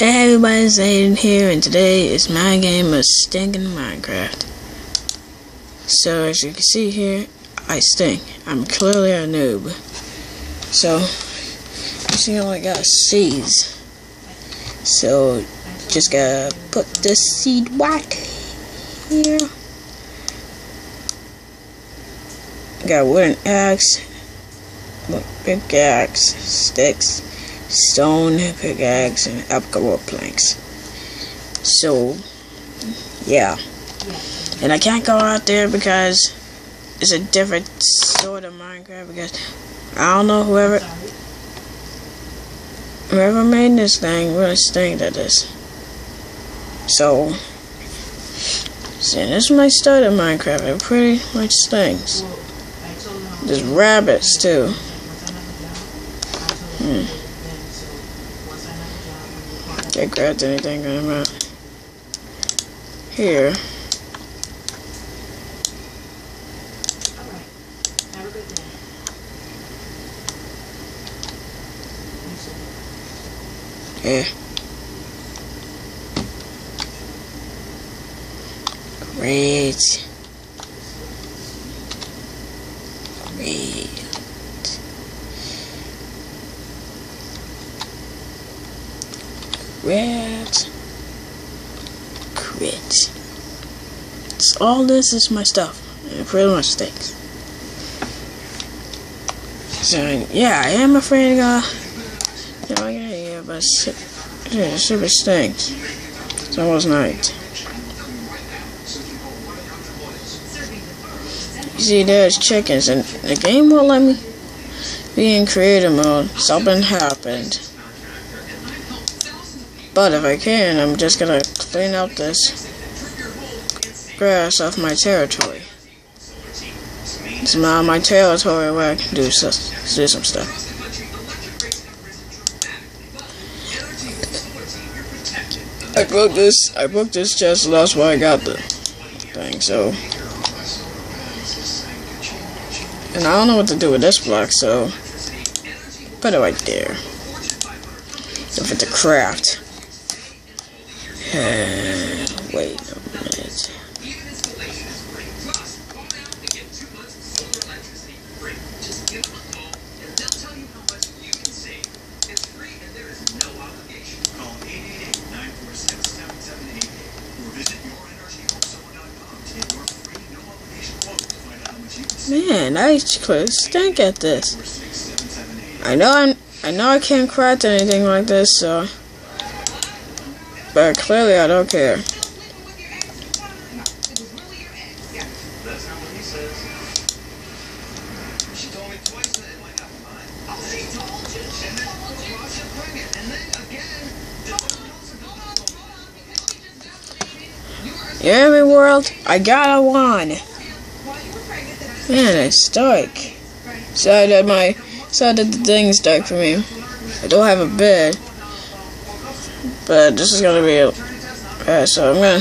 Hey everybody, Aiden here, and today is my game of stinking Minecraft. So, as you can see here, I stink. I'm clearly a noob. So, you see, I only got seeds. So, just gotta put this seed right here. Got wooden axe, big axe, sticks stone pickaxe and alcohol planks. So, yeah. And I can't go out there because it's a different sort of Minecraft because I don't know whoever whoever made this thing really stink at this. So, see, this is my start of Minecraft. It pretty much stinks. There's rabbits too. Hmm. I grabbed anything I'm. Here. Yeah. Great. Red. Crit. So all this is my stuff. Pretty much stinks. So, yeah, I am afraid of God. No, I here, but yeah, super stinks. It's almost night. You see, there's chickens, and the game won't let me be in creative mode. Something happened. But if I can, I'm just gonna clean out this grass off my territory. It's not my territory where I can do, do some stuff. I broke this. I broke this chest, that's why I got the thing. So, and I don't know what to do with this block, so put it right there. So for the craft. Wait a minute. Man, I could stink at this. I know I'm. I know I can't craft anything like this, so. But clearly I don't care. Every world, I got a one. Man, it's dark. So that my, so that the thing's dark for me. I don't have a bed. But this is gonna be a. Uh, so I'm gonna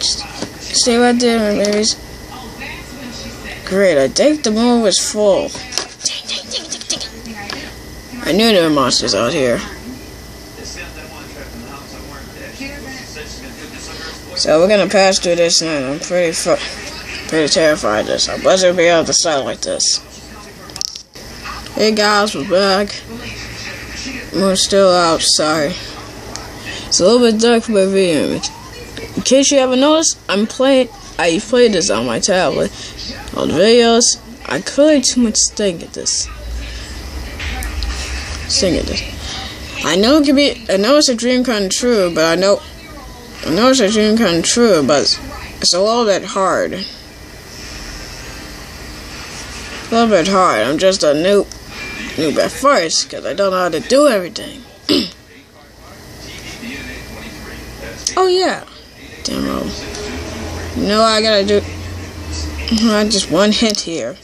stay right there, my babies. Great, I think the moon was full. I knew there were monsters out here. So we're gonna pass through this and I'm pretty pretty terrified this. I wasn't be able to start like this. Hey guys, we're back. We're still out, sorry. It's a little bit dark for my video image. In case you haven't noticed, I'm playing. I played this on my tablet. On the videos, I clearly too much stink at this. Stink at this. I know it can be. I know it's a dream come true, but I know. I know it's a dream come true, but it's a little bit hard. A little bit hard. I'm just a noob, noob at first, because I don't know how to do everything. Oh yeah. Demo. No, I gotta do? I just one hit here.